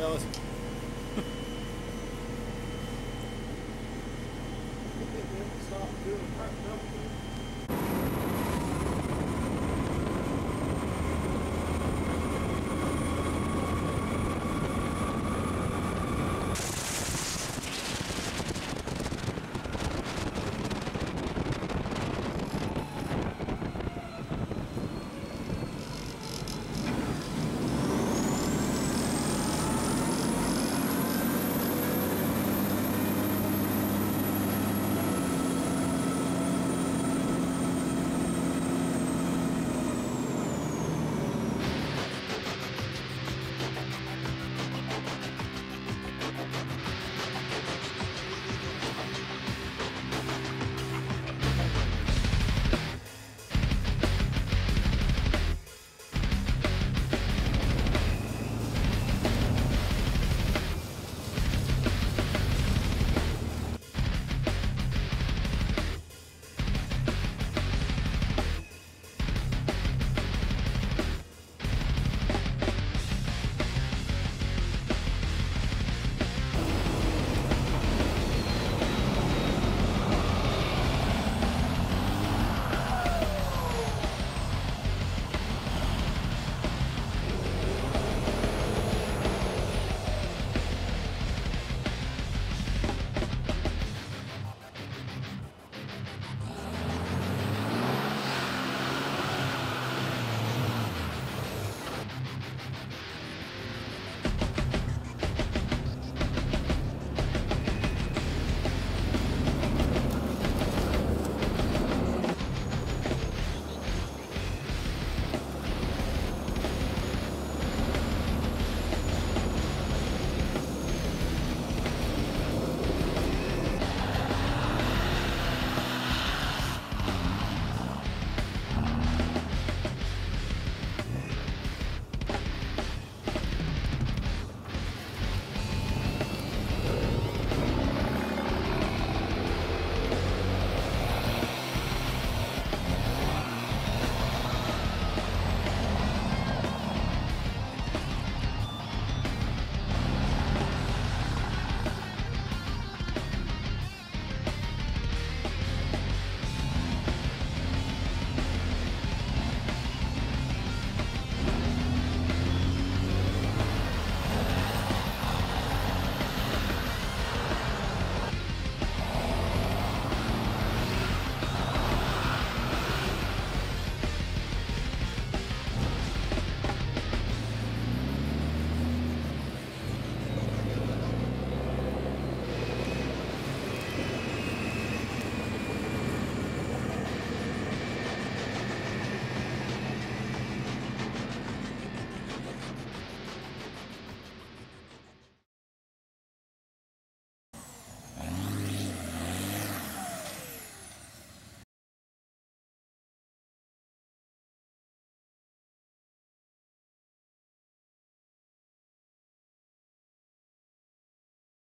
Fellas.